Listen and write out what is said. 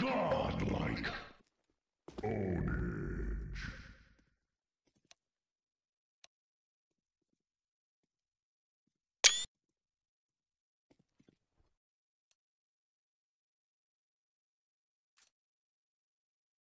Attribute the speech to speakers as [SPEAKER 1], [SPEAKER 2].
[SPEAKER 1] Godlike.